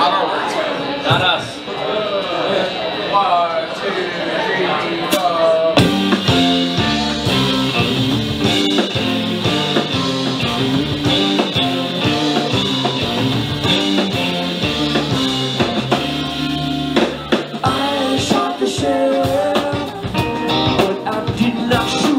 Not our words. Not us. I shot the but I did not.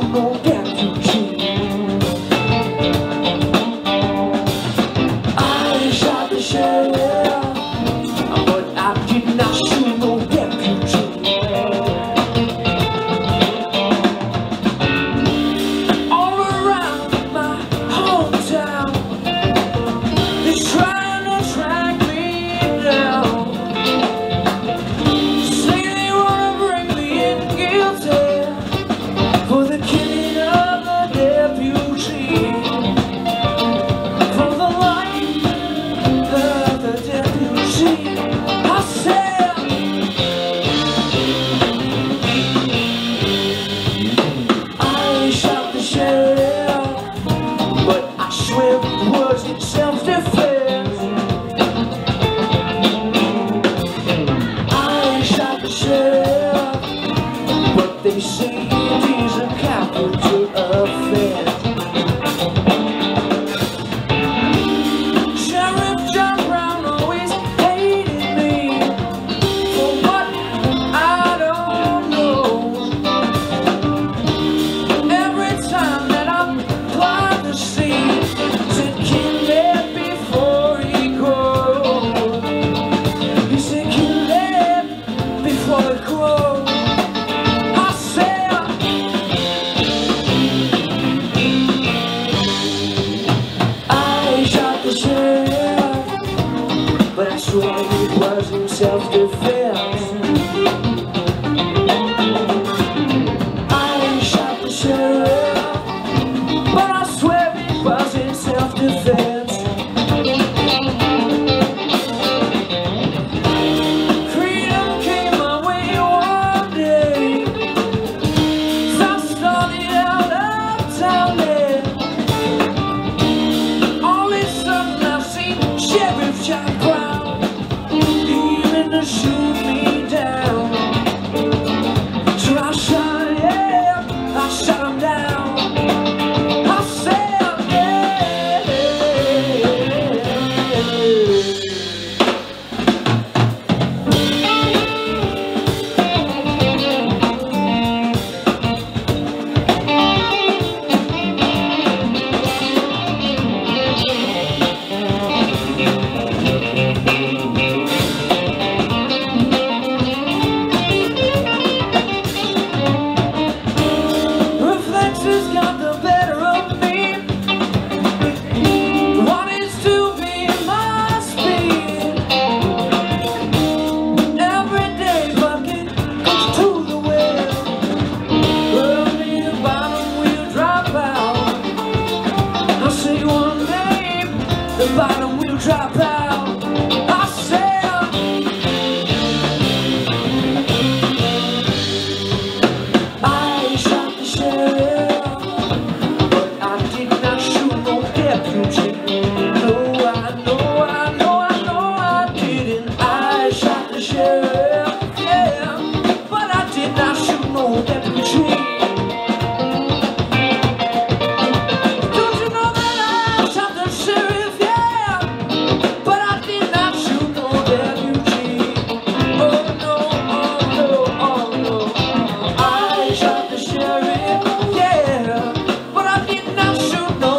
But I swear it wasn't self-defense. the bottom will drop out. shoot the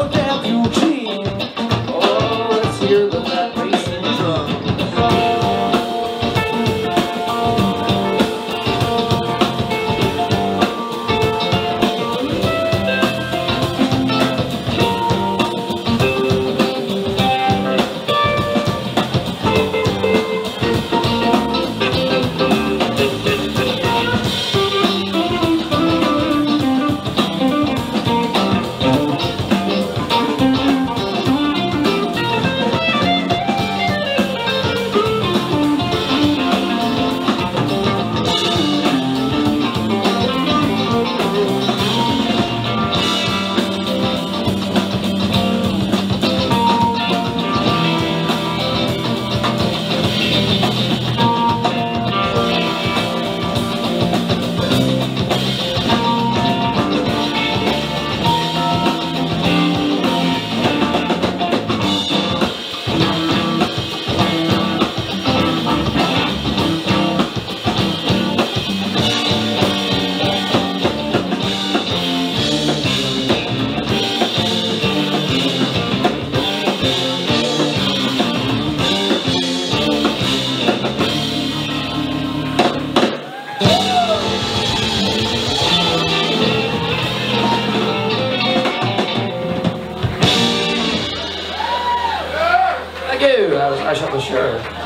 show.